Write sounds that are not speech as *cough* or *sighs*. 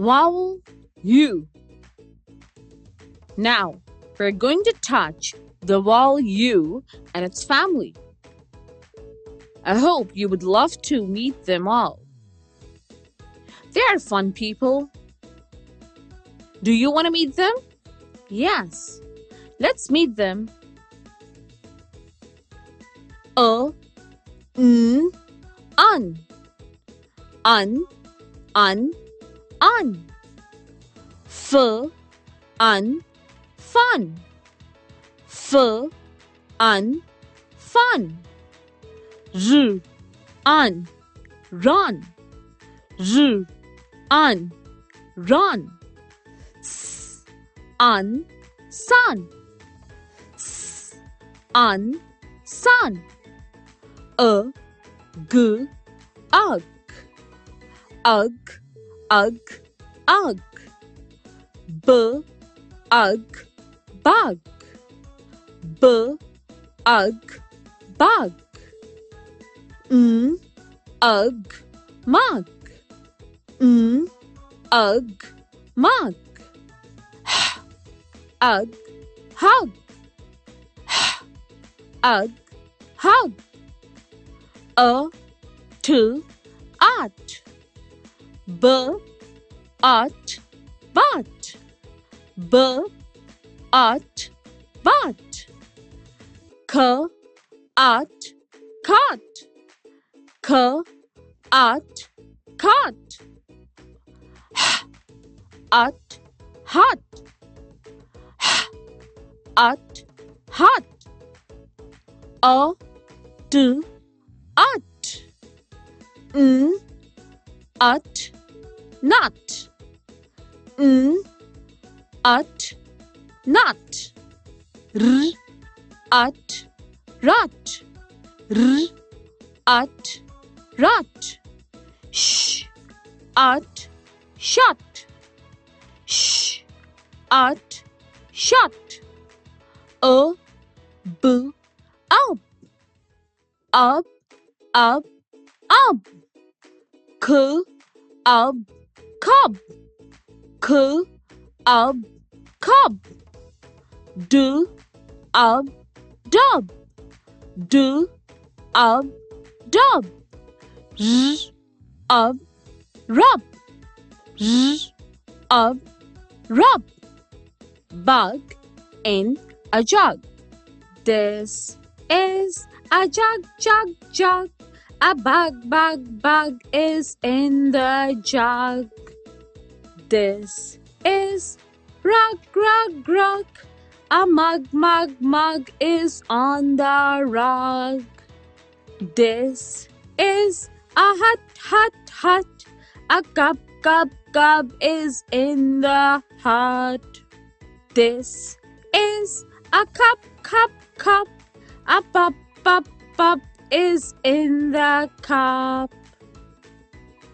Vowel U. Now, we're going to touch the vowel U and its family. I hope you would love to meet them all. They are fun people. Do you want to meet them? Yes. Let's meet them. A, n, un, un, un, un. F, un, fun. F, un, fun. R, un, run. R, un, run. S, un, sun. S, un, sun. A, g, ugh. Ugh, ugh, ugh. B, ugh, bug. B, ugh, bug. M, ugh, mug. M, ugh, mug. H, *sighs* ugh, hug. H, *sighs* ugh, hug. A, t, at. B, at, but. B, at, but. K, at, cut. K, at, cut. H, at, hot. H, at, hot. A, d, at. N, at, nut. N, mm, at, nut. R, at, rut. R, at, rut. Sh, at, shut. Sh, at, shut. A, b, up. Up, up, up. K, up, cub. K, up, cub. D, up, dub. D, up, dub. R, up, rub. R, up, rub. Bug in a jug. This is a jug, jug, jug. A bug, bug, bug is in the jug. This is rug, rug, rug. A mug, mug, mug is on the rug. This is a hut, hut, hut. A cup, cup, cup is in the hut. This is a cup, cup, cup. A pup, pup, pup is in the cup.